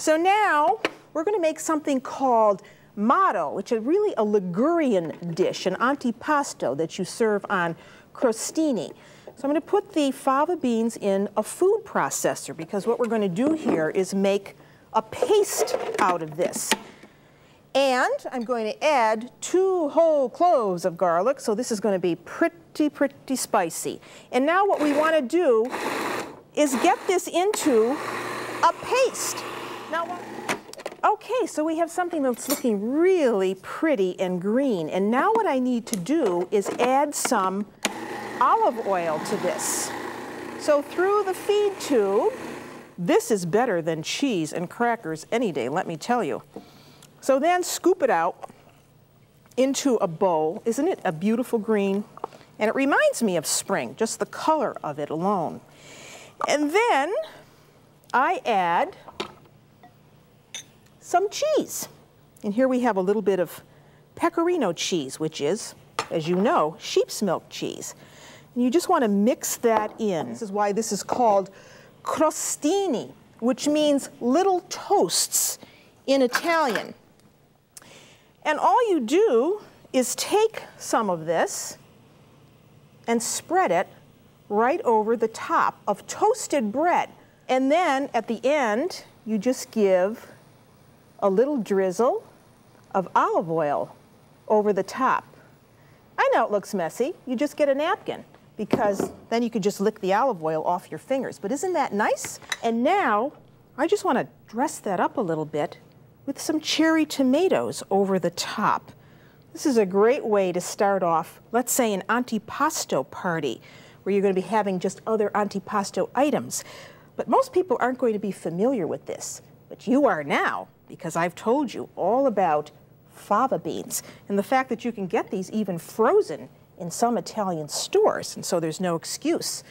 So now we're going to make something called marò, which is really a Ligurian dish, an antipasto that you serve on crostini. So I'm going to put the fava beans in a food processor because what we're going to do here is make a paste out of this. And I'm going to add two whole cloves of garlic, so this is going to be pretty, pretty spicy. And now what we want to do is get this into a paste. Now, okay, so we have something that's looking really pretty and green. And now what I need to do is add some olive oil to this. So through the feed tube, this is better than cheese and crackers any day, let me tell you. So then scoop it out into a bowl. Isn't it a beautiful green? And it reminds me of spring, just the color of it alone. And then I add some cheese. And here we have a little bit of pecorino cheese, which is, as you know, sheep's milk cheese. And you just want to mix that in. This is why this is called crostini, which means little toasts in Italian. And all you do is take some of this and spread it right over the top of toasted bread. And then at the end, you just give a little drizzle of olive oil over the top. I know it looks messy. You just get a napkin because then you could just lick the olive oil off your fingers. But isn't that nice? And now I just want to dress that up a little bit with some cherry tomatoes over the top. This is a great way to start off, let's say, an antipasto party where you're going to be having just other antipasto items. But most people aren't going to be familiar with this. But you are now, because I've told you all about fava beans and the fact that you can get these even frozen in some Italian stores, and so there's no excuse